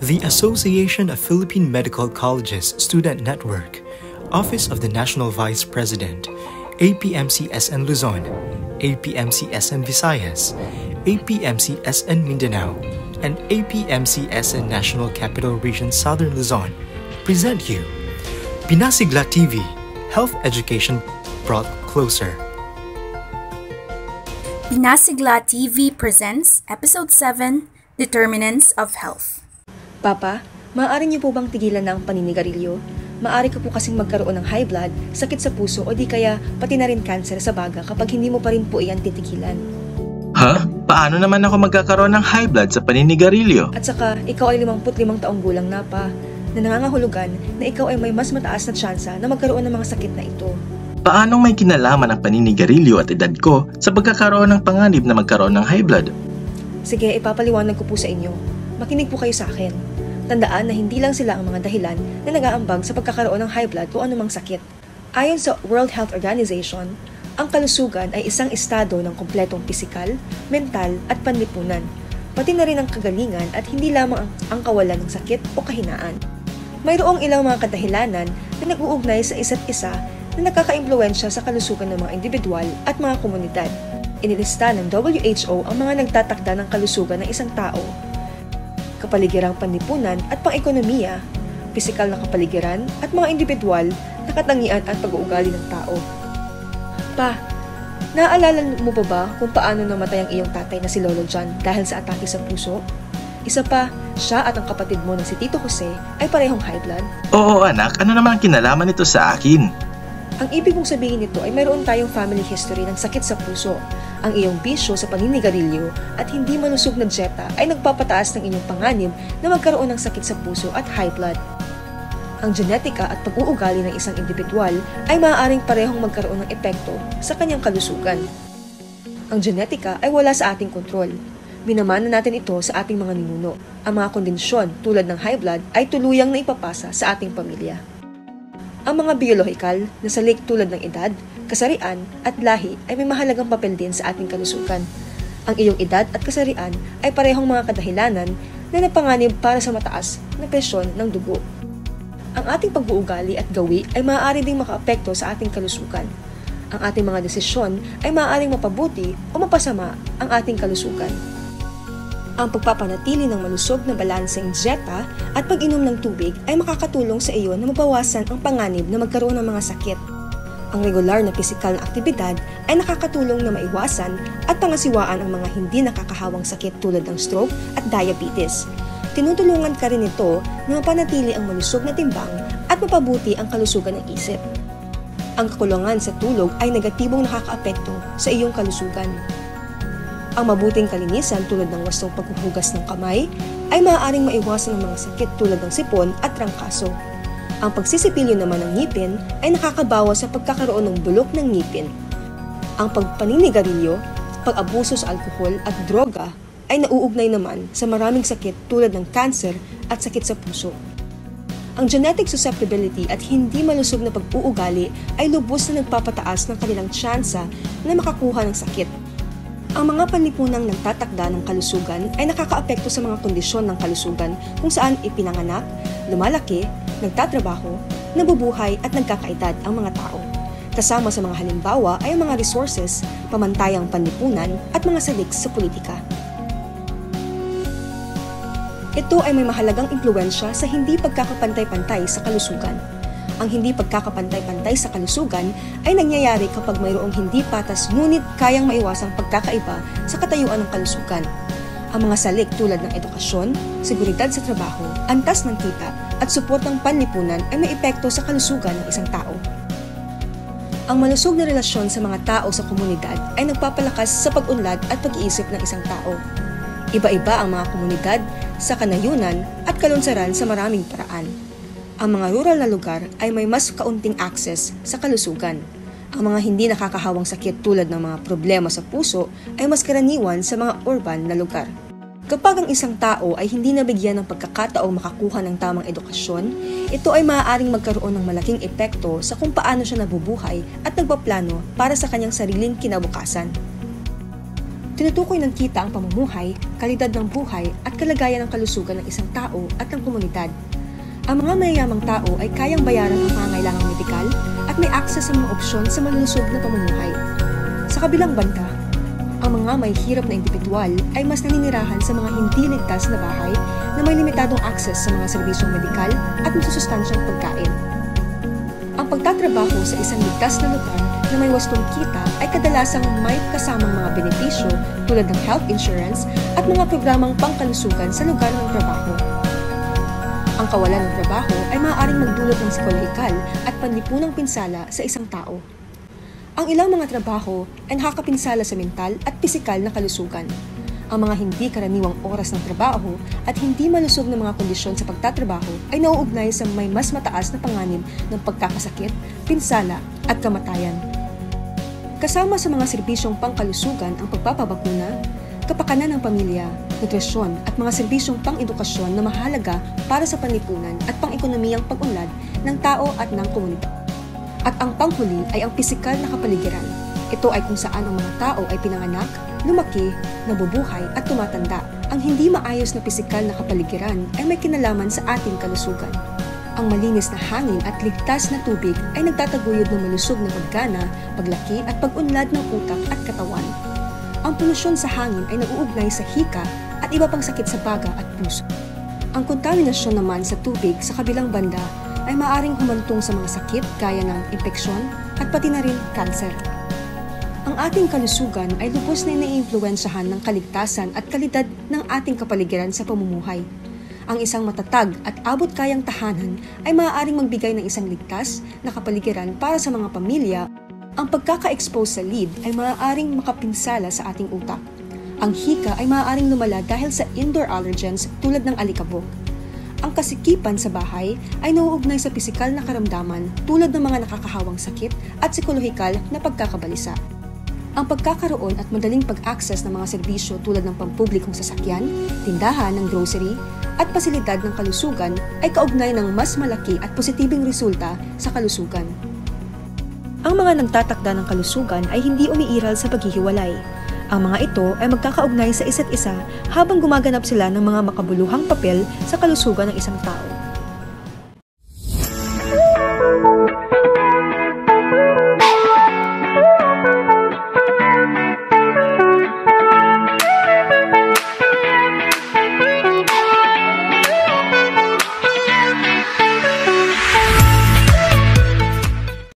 The Association of Philippine Medical Colleges Student Network, Office of the National Vice President, APMC-SN Luzon, APMC-SN Visayas, APMC-SN Mindanao, and APMC-SN National Capital Region Southern Luzon present you Pinasigla TV, Health Education Brought Closer. Pinasigla TV presents Episode 7, Determinants of Health. Papa, maaari niyo po bang tigilan ng paninigarilyo? Maaari ka po kasing magkaroon ng high blood, sakit sa puso o di kaya pati na rin cancer sa baga kapag hindi mo pa rin po iyan titigilan. Ha? Paano naman ako magkakaroon ng high blood sa paninigarilyo? At saka, ikaw ay 55 taong gulang na pa, na nangangahulugan na ikaw ay may mas mataas na tsansa na magkaroon ng mga sakit na ito. Paanong may kinalaman ang paninigarilyo at edad ko sa pagkakaroon ng panganib na magkaroon ng high blood? Sige, ipapaliwanag ko po sa inyo. Makinig po kayo sa akin. Tandaan na hindi lang sila ang mga dahilan na nag-aambag sa pagkakaroon ng high blood o anumang sakit. Ayon sa World Health Organization, ang kalusugan ay isang estado ng kumpletong pisikal, mental at panlipunan, pati na rin ang kagalingan at hindi lamang ang, ang kawalan ng sakit o kahinaan. Mayroong ilang mga kadahilanan na nag-uugnay sa isa't isa na nakaka-impluensya sa kalusugan ng mga individual at mga komunidad. Inilista ng WHO ang mga nagtatakda ng kalusugan ng isang tao kapaligirang panlipunan at pang-ekonomiya, pisikal na kapaligiran at mga individual na katangian at pag-uugali ng tao. Pa, naaalala mo ba ba kung paano namatay ang iyong tatay na si Lolo John dahil sa atake sa puso? Isa pa, siya at ang kapatid mo na si Tito Jose ay parehong high blood. Oo anak, ano naman kinalaman nito sa akin? Ang ibig mong sabihin nito ay mayroon tayong family history ng sakit sa puso. Ang iyong bisyo sa paninigarilyo at hindi malusog na dieta ay nagpapataas ng inyong panganib na magkaroon ng sakit sa puso at high blood. Ang genetika at pag-uugali ng isang individual ay maaaring parehong magkaroon ng epekto sa kanyang kalusugan. Ang genetika ay wala sa ating kontrol. Minamana natin ito sa ating mga ninuno. Ang mga kondisyon tulad ng high blood ay tuluyang na ipapasa sa ating pamilya. Ang mga biolohikal na salik tulad ng edad, kasarian at lahi ay may mahalagang papel din sa ating kalusugan. Ang iyong edad at kasarian ay parehong mga kadahilanan na napanganib para sa mataas na presyon ng dugo. Ang ating pag-uugali at gawi ay maaari ding makaapekto sa ating kalusugan. Ang ating mga desisyon ay maaaring mapabuti o mapasama ang ating kalusugan. Ang pagpapanatili ng malusog na balanseng dieta at pag-inom ng tubig ay makakatulong sa iyo na mabawasan ang panganib na magkaroon ng mga sakit. Ang regular na pisikal na aktibidad ay nakakatulong na maiwasan at pangasiwaan ang mga hindi nakakahawang sakit tulad ng stroke at diabetes. Tinutulungan ka rin ito na mapanatili ang malusog na timbang at mapabuti ang kalusugan ng isip. Ang kakulangan sa tulog ay negatibong nakakaapekto sa iyong kalusugan. Ang mabuting kalinisan tulad ng wastong paghuhugas ng kamay ay maaaring maiwasan ng mga sakit tulad ng sipon at trangkaso. Ang pagsisipilyo naman ng ngipin ay nakakabawa sa pagkakaroon ng bulok ng ngipin. Ang pagpaninigarilyo, pag-abuso sa alkohol at droga ay nauugnay naman sa maraming sakit tulad ng cancer at sakit sa puso. Ang genetic susceptibility at hindi malusog na pag-uugali ay lubos na nagpapataas ng kanilang tsansa na makakuha ng sakit ang mga panlipunang nagtatakda ng kalusugan ay nakakaapekto sa mga kondisyon ng kalusugan kung saan ipinanganak, lumalaki, nagtatrabaho, nabubuhay at nagkakaedad ang mga tao. Kasama sa mga halimbawa ay ang mga resources, pamantayang panlipunan at mga salik sa politika. Ito ay may mahalagang impluensya sa hindi pagkakapantay-pantay sa kalusugan. Ang hindi pagkakapantay-pantay sa kalusugan ay nangyayari kapag mayroong hindi patas ngunit kayang maiwasang pagkakaiba sa katayuan ng kalusugan. Ang mga salik tulad ng edukasyon, seguridad sa trabaho, antas ng kita at suportang panlipunan ay may epekto sa kalusugan ng isang tao. Ang malusog na relasyon sa mga tao sa komunidad ay nagpapalakas sa pag-unlad at pag-iisip ng isang tao. Iba-iba ang mga komunidad sa kanayunan at kalunsaran sa maraming paraan ang mga rural na lugar ay may mas kaunting access sa kalusugan. Ang mga hindi nakakahawang sakit tulad ng mga problema sa puso ay mas karaniwan sa mga urban na lugar. Kapag ang isang tao ay hindi nabigyan ng pagkakataong makakuha ng tamang edukasyon, ito ay maaaring magkaroon ng malaking epekto sa kung paano siya nabubuhay at nagpaplano para sa kanyang sariling kinabukasan. Tinutukoy ng kita ang pamumuhay, kalidad ng buhay at kalagayan ng kalusugan ng isang tao at ng komunidad. Ang mga mayayamang tao ay kayang bayaran ang pangangailangang medikal at may akses sa mga opsyon sa malulusog na pamumuhay. Sa kabilang banda, ang mga may hirap na individual ay mas naninirahan sa mga hindi ligtas na bahay na may limitadong akses sa mga serbisyong medikal at masusustansyang pagkain. Ang pagtatrabaho sa isang ligtas na lugar na may wastong kita ay kadalasang may kasamang mga benepisyo tulad ng health insurance at mga programang pangkalusugan sa lugar ng trabaho. Ang kawalan ng trabaho ay maaaring magdulot ng psikolohikal at panlipunang pinsala sa isang tao. Ang ilang mga trabaho ay nakakapinsala sa mental at pisikal na kalusugan. Ang mga hindi karaniwang oras ng trabaho at hindi malusog na mga kondisyon sa pagtatrabaho ay nauugnay sa may mas mataas na panganib ng pagkakasakit, pinsala at kamatayan. Kasama sa mga serbisyong pangkalusugan ang pagpapabakuna, kapakanan ng pamilya, nutrisyon at mga serbisyong pang-edukasyon na mahalaga para sa panlipunan at pang-ekonomiyang pag-unlad ng tao at ng komunidad. At ang panghuli ay ang pisikal na kapaligiran. Ito ay kung saan ang mga tao ay pinanganak, lumaki, nabubuhay at tumatanda. Ang hindi maayos na pisikal na kapaligiran ay may kinalaman sa ating kalusugan. Ang malinis na hangin at ligtas na tubig ay nagtataguyod ng malusog na paggana, paglaki at pag-unlad ng utak at katawan. Ang polusyon sa hangin ay nag-uugnay sa hika at iba pang sakit sa baga at puso. Ang kontaminasyon naman sa tubig sa kabilang banda ay maaring humantong sa mga sakit gaya ng impeksyon at pati na rin kanser. Ang ating kalusugan ay lubos na iniimpluwensyahan ng kaligtasan at kalidad ng ating kapaligiran sa pamumuhay. Ang isang matatag at abot-kayang tahanan ay maaaring magbigay ng isang ligtas na kapaligiran para sa mga pamilya. Ang pagkaka-expose sa lead ay maaaring makapinsala sa ating utak. Ang hika ay maaaring lumala dahil sa indoor allergens tulad ng alikabok. Ang kasikipan sa bahay ay nauugnay sa pisikal na karamdaman tulad ng mga nakakahawang sakit at psikolohikal na pagkakabalisa. Ang pagkakaroon at madaling pag-access ng mga serbisyo tulad ng pampublikong sasakyan, tindahan ng grocery, at pasilidad ng kalusugan ay kaugnay ng mas malaki at positibing resulta sa kalusugan. Ang mga nagtatakda ng kalusugan ay hindi umiiral sa paghihiwalay. Ang mga ito ay magkakaugnay sa isa't isa habang gumaganap sila ng mga makabuluhang papel sa kalusugan ng isang tao.